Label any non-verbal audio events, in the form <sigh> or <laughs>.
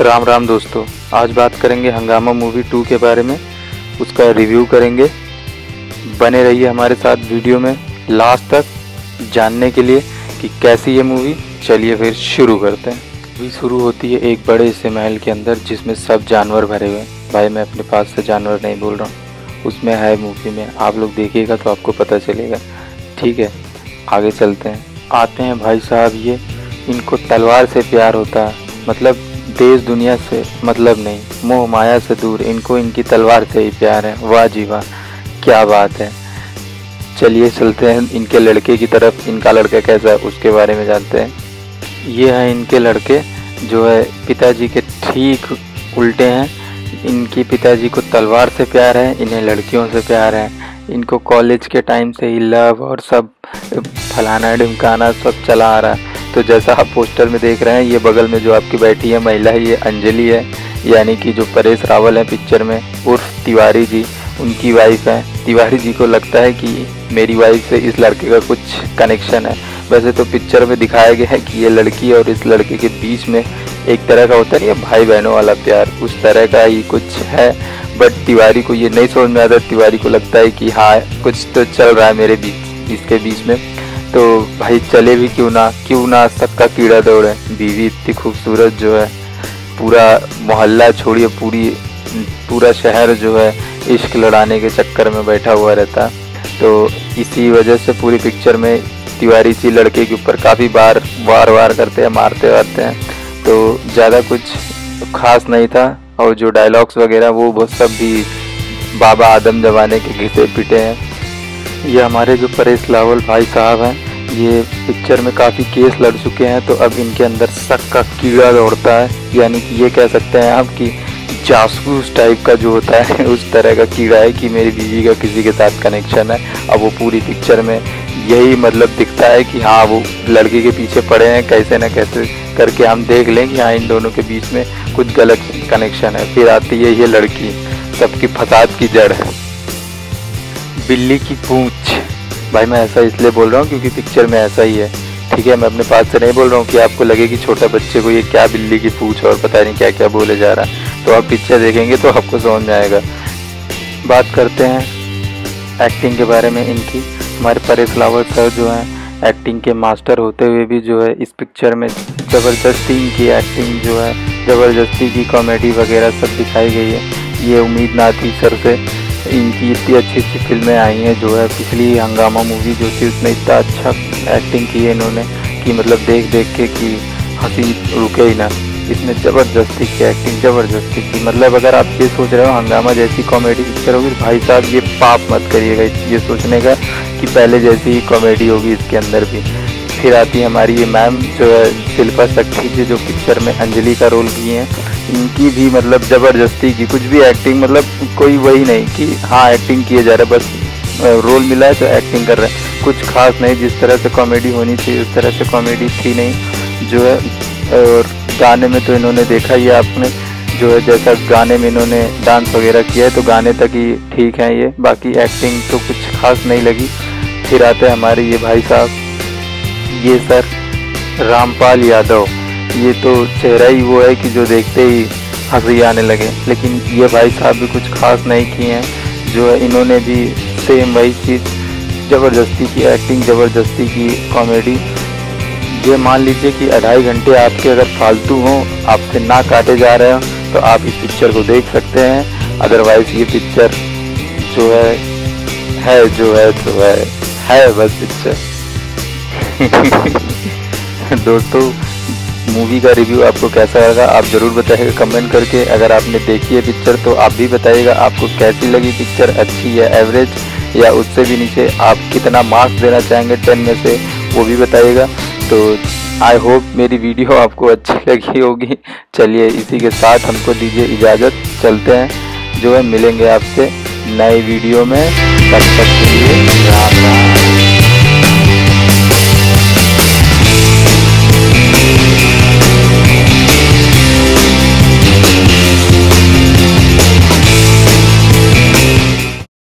राम राम दोस्तों, आज बात करेंगे हंगामा मूवी टू के बारे में। उसका रिव्यू करेंगे। बने रहिए हमारे साथ वीडियो में लास्ट तक जानने के लिए कि कैसी ये मूवी। चलिए फिर शुरू करते हैं। मूवी शुरू होती है एक बड़े से महल के अंदर, जिसमें सब जानवर भरे हुए हैं। भाई, मैं अपने पास से जानवर नहीं बोल रहा हूँ। उसमें है मूवी में। आप लोग देखिएगा तो आपको पता चलेगा। ठीक है, आगे चलते हैं। आते हैं भाई साहब, ये इनको तलवार से प्यार होता है। मतलब देश दुनिया से मतलब नहीं, मोह माया से दूर, इनको इनकी तलवार से ही प्यार है। वाह जी वाह क्या बात है। चलिए चलते हैं इनके लड़के की तरफ़। इनका लड़का कैसा है, उसके बारे में जानते हैं। ये हैं इनके लड़के, जो है पिताजी के ठीक उल्टे हैं। इनकी पिताजी को तलवार से प्यार है, इन्हें लड़कियों से प्यार है। इनको कॉलेज के टाइम से ही लव और सब, फलाना ढिमकाना सब चला आ रहा है। तो जैसा आप पोस्टर में देख रहे हैं, ये बगल में जो आपकी बैठी है महिला, ये अंजलि है। यानी कि जो परेश रावल है पिक्चर में, उर्फ़ तिवारी जी, उनकी वाइफ है। तिवारी जी को लगता है कि मेरी वाइफ से इस लड़के का कुछ कनेक्शन है। वैसे तो पिक्चर में दिखाया गया है कि ये लड़की और इस लड़के के बीच में एक तरह का होता नहीं है भाई बहनों वाला प्यार, उस तरह का ही कुछ है। बट तिवारी को ये नहीं समझ में आता, तिवारी को लगता है कि हाँ कुछ तो चल रहा है मेरे बीच, इसके बीच में। तो भाई चले भी क्यों ना क्यों ना सबका कीड़ा दौड़े। बीवी इतनी खूबसूरत जो है, पूरा मोहल्ला छोड़िए, पूरी, पूरा शहर जो है, इश्क लड़ाने के चक्कर में बैठा हुआ रहता। तो इसी वजह से पूरी पिक्चर में तिवारी जी लड़के के ऊपर काफ़ी बार वार वार करते हैं मारते वारते हैं। तो ज़्यादा कुछ खास नहीं था और जो डायलॉग्स वगैरह, वो वो सब भी बाबा आदम जमाने के घिसे पिटे हैं। ये हमारे जो परेश लावल भाई साहब हैं, ये पिक्चर में काफ़ी केस लड़ चुके हैं तो अब इनके अंदर शक का कीड़ा दौड़ता है। यानी कि ये कह सकते हैं आप कि जासूस टाइप का जो होता है, उस तरह का कीड़ा है कि मेरी बीवी का किसी के साथ कनेक्शन है। अब वो पूरी पिक्चर में यही मतलब दिखता है कि हाँ वो लड़की के पीछे पड़े हैं, कैसे ना कैसे करके हम देख लें कि हाँ इन दोनों के बीच में कुछ गलत कनेक्शन है। फिर आती है ये लड़की, सबकी फसाद की जड़। है बिल्ली की पूंछ। भाई मैं ऐसा इसलिए बोल रहा हूँ क्योंकि पिक्चर में ऐसा ही है। ठीक है, मैं अपने पास से नहीं बोल रहा हूँ कि आपको लगे कि छोटा बच्चे को ये क्या बिल्ली की पूछ और पता नहीं क्या क्या बोले जा रहा है। तो आप पिक्चर देखेंगे तो आपको समझ में आएगा। बात करते हैं एक्टिंग के बारे में इनकी। हमारे परेश लावत सर जो हैं एक्टिंग के मास्टर होते हुए भी जो है, इस पिक्चर में ज़बरदस्ती इनकी एक्टिंग जो है, ज़बरदस्ती की कॉमेडी वगैरह सब दिखाई गई है। ये उम्मीद ना थी सर से इनकी इतनी अच्छी अच्छी फ़िल्में आई हैं जो है, पिछली हंगामा मूवी जो थी उसमें इतना अच्छा एक्टिंग की है इन्होंने कि मतलब देख देख के कि हँसी रुके ही ना। इसमें ज़बरदस्ती की एक्टिंग ज़बरदस्ती की? मतलब अगर आप ये सोच रहे हो, हंगामा जैसी कॉमेडी पिक्चर होगी भाई साहब, ये पाप मत करिएगा ये सोचने का कि पहले जैसी ही कॉमेडी होगी इसके अंदर भी। फिर आती है हमारी ये मैम जो है, शिल्पा शक्ति जी, जो पिक्चर में अंजलि का रोल किए हैं। इनकी भी मतलब ज़बरदस्ती की कुछ भी एक्टिंग मतलब कोई वही नहीं कि हाँ एक्टिंग किए जा रहा है, बस रोल मिला है तो एक्टिंग कर रहे हैं। कुछ खास नहीं, जिस तरह से कॉमेडी होनी चाहिए, उस तरह से कॉमेडी थी नहीं, जो है, और गाने में तो इन्होंने देखा ही आपने, जो है जैसा गाने में इन्होंने डांस वगैरह किया है तो गाने तक ही ठीक है ये। बाकी एक्टिंग तो कुछ खास नहीं लगी। फिर आते हैं हमारे ये भाई साहब। ये सर रामपाल यादव। ये तो चेहरा ही वो है कि जो देखते ही हँसी आने लगे। लेकिन ये भाई साहब भी कुछ खास नहीं किए हैं। जो है इन्होंने भी सेम वही चीज़, ज़बरदस्ती की एक्टिंग ज़बरदस्ती की कॉमेडी ये मान लीजिए कि अढ़ाई घंटे आपके अगर फालतू हों, आपसे ना काटे जा रहे हो तो आप इस पिक्चर को देख सकते हैं। अदरवाइज़ ये पिक्चर जो है है जो है तो है है बस पिक्चर <laughs> दोस्तों मूवी का रिव्यू आपको कैसा लगा, आप ज़रूर बताइएगा कमेंट करके। अगर आपने देखी है पिक्चर तो आप भी बताइएगा आपको कैसी लगी पिक्चर अच्छी या एवरेज या उससे भी नीचे आप कितना मार्क्स देना चाहेंगे टेन में से, वो भी बताइएगा। तो आई होप मेरी वीडियो आपको अच्छी <laughs> लगी होगी। चलिए, इसी के साथ हमको दीजिए इजाज़त। चलते हैं। जो है, मिलेंगे आपसे नए वीडियो में। तब तक के लिए